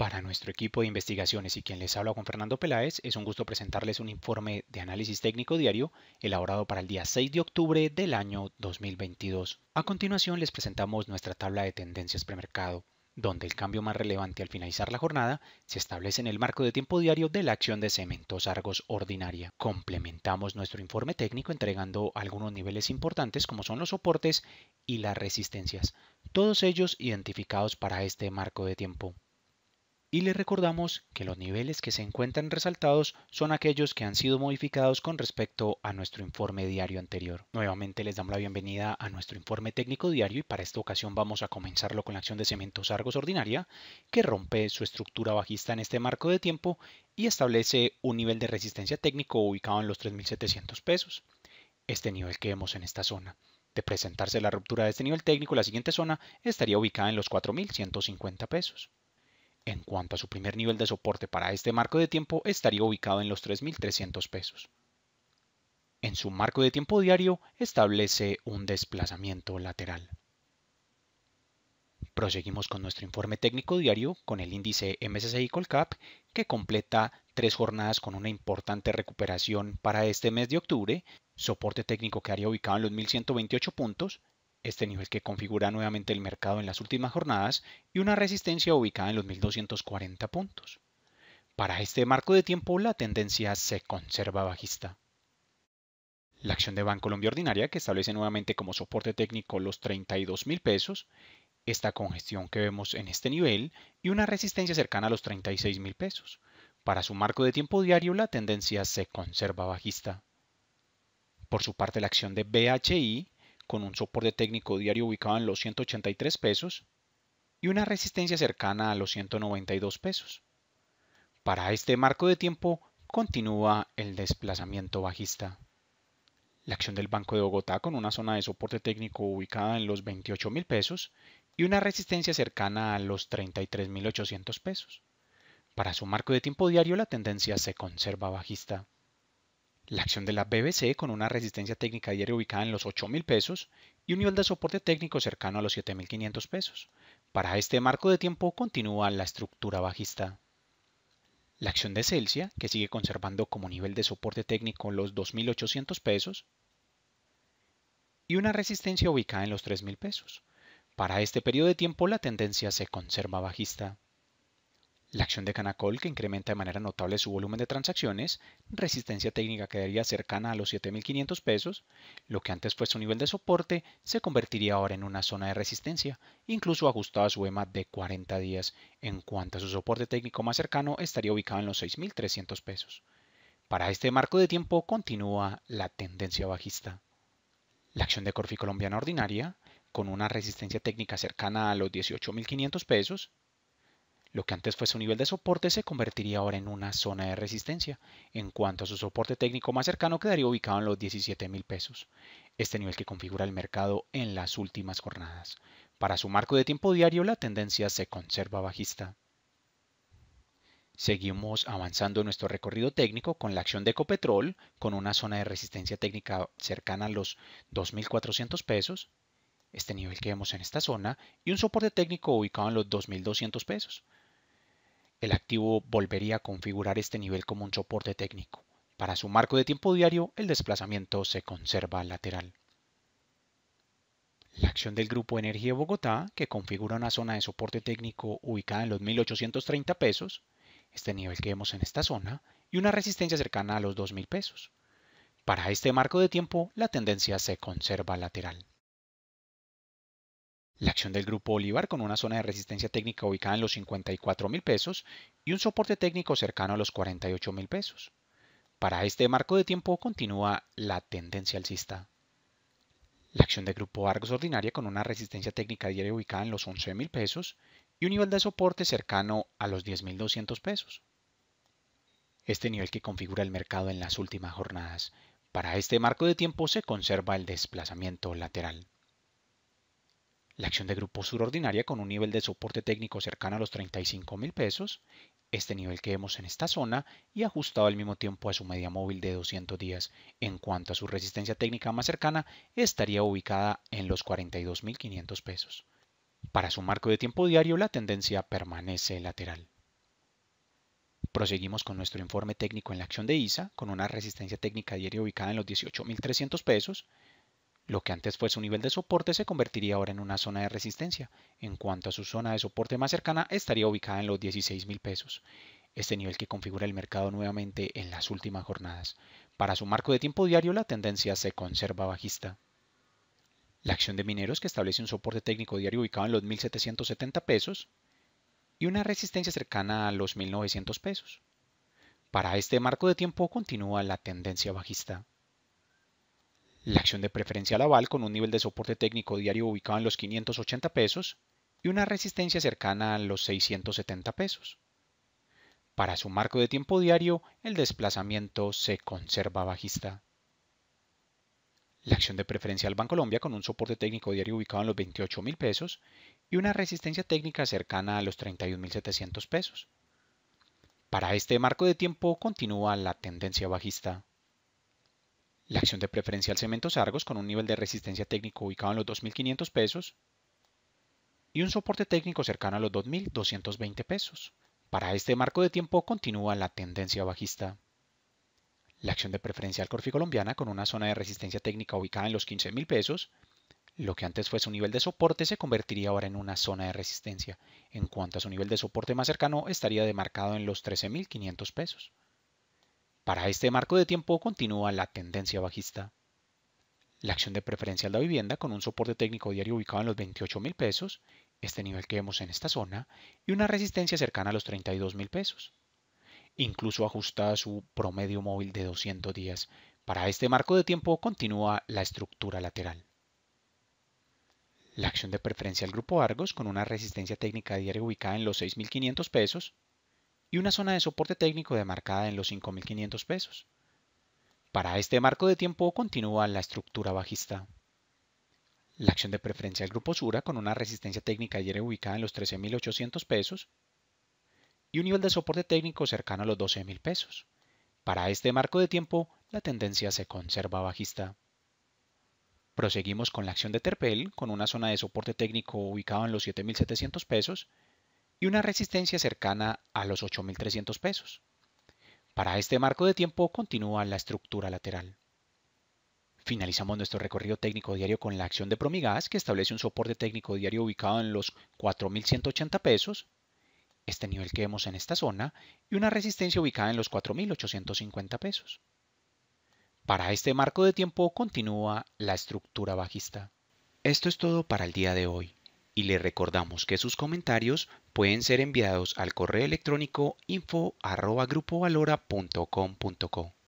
Para nuestro equipo de investigaciones y quien les habla con Fernando Peláez, es un gusto presentarles un informe de análisis técnico diario elaborado para el día 6 de octubre del año 2022. A continuación les presentamos nuestra tabla de tendencias premercado, donde el cambio más relevante al finalizar la jornada se establece en el marco de tiempo diario de la acción de Cementos Argos Ordinaria. Complementamos nuestro informe técnico entregando algunos niveles importantes como son los soportes y las resistencias, todos ellos identificados para este marco de tiempo. Y le recordamos que los niveles que se encuentran resaltados son aquellos que han sido modificados con respecto a nuestro informe diario anterior. Nuevamente les damos la bienvenida a nuestro informe técnico diario y para esta ocasión vamos a comenzarlo con la acción de cementos Argos ordinaria que rompe su estructura bajista en este marco de tiempo y establece un nivel de resistencia técnico ubicado en los 3.700 pesos. Este nivel que vemos en esta zona. De presentarse la ruptura de este nivel técnico, la siguiente zona estaría ubicada en los 4.150 pesos. En cuanto a su primer nivel de soporte para este marco de tiempo, estaría ubicado en los 3.300 pesos. En su marco de tiempo diario establece un desplazamiento lateral. Proseguimos con nuestro informe técnico diario con el índice MSCI Colcap que completa tres jornadas con una importante recuperación para este mes de octubre, soporte técnico que haría ubicado en los 1128 puntos, este nivel que configura nuevamente el mercado en las últimas jornadas y una resistencia ubicada en los 1240 puntos. Para este marco de tiempo la tendencia se conserva bajista. La acción de Banco Colombia Ordinaria que establece nuevamente como soporte técnico los 32 mil pesos, esta congestión que vemos en este nivel y una resistencia cercana a los 36 mil pesos. Para su marco de tiempo diario la tendencia se conserva bajista. Por su parte la acción de BHI con un soporte técnico diario ubicado en los 183 pesos y una resistencia cercana a los 192 pesos. Para este marco de tiempo continúa el desplazamiento bajista. La acción del Banco de Bogotá con una zona de soporte técnico ubicada en los 28 mil pesos y una resistencia cercana a los 33.800 pesos. Para su marco de tiempo diario la tendencia se conserva bajista. La acción de la BBC con una resistencia técnica diaria ubicada en los 8.000 pesos y un nivel de soporte técnico cercano a los 7.500 pesos. Para este marco de tiempo continúa la estructura bajista. La acción de Celsia, que sigue conservando como nivel de soporte técnico los 2.800 pesos y una resistencia ubicada en los 3.000 pesos. Para este periodo de tiempo la tendencia se conserva bajista. La acción de Canacol, que incrementa de manera notable su volumen de transacciones, resistencia técnica quedaría cercana a los 7.500 pesos, lo que antes fue su nivel de soporte se convertiría ahora en una zona de resistencia, incluso ajustado a su EMA de 40 días. En cuanto a su soporte técnico más cercano, estaría ubicado en los 6.300 pesos. Para este marco de tiempo continúa la tendencia bajista. La acción de Corfi colombiana ordinaria, con una resistencia técnica cercana a los 18.500 pesos, lo que antes fue su nivel de soporte se convertiría ahora en una zona de resistencia. En cuanto a su soporte técnico más cercano, quedaría ubicado en los 17 mil pesos. Este nivel que configura el mercado en las últimas jornadas. Para su marco de tiempo diario, la tendencia se conserva bajista. Seguimos avanzando en nuestro recorrido técnico con la acción de Ecopetrol, con una zona de resistencia técnica cercana a los 2.400 pesos, este nivel que vemos en esta zona, y un soporte técnico ubicado en los 2.200 pesos el activo volvería a configurar este nivel como un soporte técnico. Para su marco de tiempo diario, el desplazamiento se conserva lateral. La acción del Grupo Energía Bogotá, que configura una zona de soporte técnico ubicada en los 1.830 pesos, este nivel que vemos en esta zona, y una resistencia cercana a los 2.000 pesos. Para este marco de tiempo, la tendencia se conserva lateral. La acción del grupo Olivar con una zona de resistencia técnica ubicada en los 54 mil pesos y un soporte técnico cercano a los 48 mil pesos. Para este marco de tiempo continúa la tendencia alcista. La acción del grupo Argos ordinaria con una resistencia técnica diaria ubicada en los 11 mil pesos y un nivel de soporte cercano a los 10.200 pesos. Este nivel que configura el mercado en las últimas jornadas. Para este marco de tiempo se conserva el desplazamiento lateral. La acción de Grupo Sur ordinaria con un nivel de soporte técnico cercano a los 35 mil pesos, este nivel que vemos en esta zona y ajustado al mismo tiempo a su media móvil de 200 días. En cuanto a su resistencia técnica más cercana, estaría ubicada en los 42.500 pesos. Para su marco de tiempo diario, la tendencia permanece lateral. Proseguimos con nuestro informe técnico en la acción de ISA con una resistencia técnica diaria ubicada en los 18.300 pesos. Lo que antes fue su nivel de soporte se convertiría ahora en una zona de resistencia. En cuanto a su zona de soporte más cercana, estaría ubicada en los 16.000 pesos. Este nivel que configura el mercado nuevamente en las últimas jornadas. Para su marco de tiempo diario, la tendencia se conserva bajista. La acción de mineros que establece un soporte técnico diario ubicado en los 1.770 pesos y una resistencia cercana a los 1.900 pesos. Para este marco de tiempo continúa la tendencia bajista. La acción de preferencial aval con un nivel de soporte técnico diario ubicado en los 580 pesos y una resistencia cercana a los 670 pesos. Para su marco de tiempo diario, el desplazamiento se conserva bajista. La acción de preferencial Bancolombia con un soporte técnico diario ubicado en los 28 mil pesos y una resistencia técnica cercana a los 31.700 pesos. Para este marco de tiempo continúa la tendencia bajista. La acción de preferencial Cementos Argos con un nivel de resistencia técnico ubicado en los 2.500 pesos y un soporte técnico cercano a los 2.220 pesos. Para este marco de tiempo continúa la tendencia bajista. La acción de preferencial Corfi colombiana con una zona de resistencia técnica ubicada en los 15.000 pesos lo que antes fue su nivel de soporte se convertiría ahora en una zona de resistencia. En cuanto a su nivel de soporte más cercano, estaría demarcado en los 13.500 pesos. Para este marco de tiempo continúa la tendencia bajista. La acción de preferencial de vivienda con un soporte técnico diario ubicado en los 28.000 pesos, este nivel que vemos en esta zona, y una resistencia cercana a los 32.000 pesos. Incluso ajusta su promedio móvil de 200 días. Para este marco de tiempo continúa la estructura lateral. La acción de preferencia del grupo Argos con una resistencia técnica diaria ubicada en los 6.500 pesos y una zona de soporte técnico demarcada en los 5.500 pesos. Para este marco de tiempo continúa la estructura bajista. La acción de preferencia del grupo Sura con una resistencia técnica diaria ubicada en los 13.800 pesos y un nivel de soporte técnico cercano a los 12.000 pesos. Para este marco de tiempo la tendencia se conserva bajista. Proseguimos con la acción de Terpel con una zona de soporte técnico ubicado en los 7.700 pesos y una resistencia cercana a los 8.300 pesos. Para este marco de tiempo continúa la estructura lateral. Finalizamos nuestro recorrido técnico diario con la acción de Promigas que establece un soporte técnico diario ubicado en los 4.180 pesos, este nivel que vemos en esta zona, y una resistencia ubicada en los 4.850 pesos. Para este marco de tiempo continúa la estructura bajista. Esto es todo para el día de hoy y le recordamos que sus comentarios pueden ser enviados al correo electrónico info